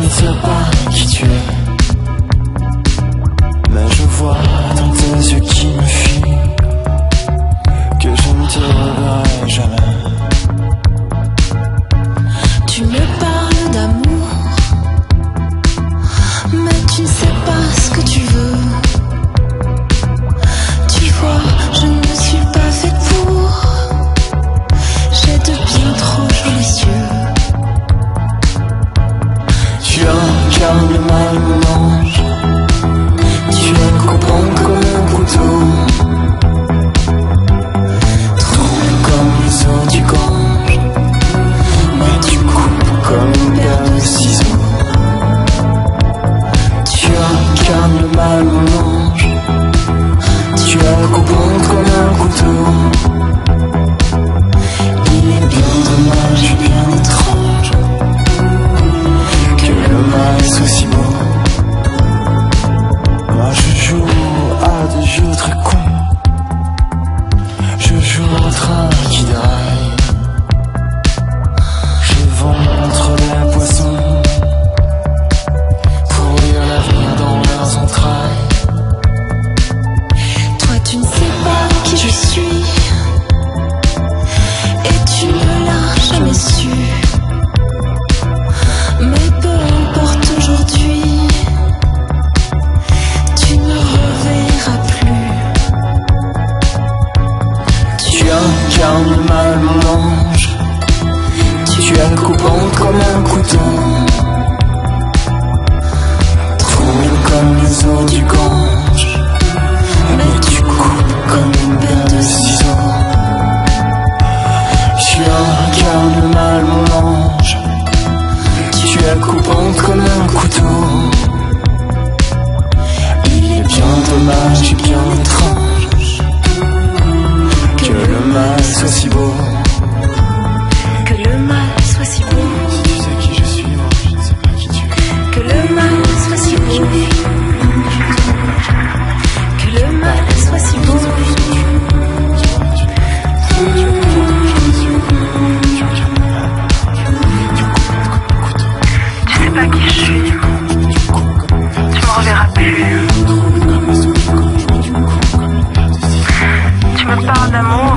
你走吧一去 Down the mountain. bien ma mange Tu es coupante comme un couteau. Trouble comme les eaux du Gange. Mais tu coupes comme une paire de ciseaux Tu es un mal mange Tu es coupante comme un couteau. Il est bien dommage, bien never thought the more.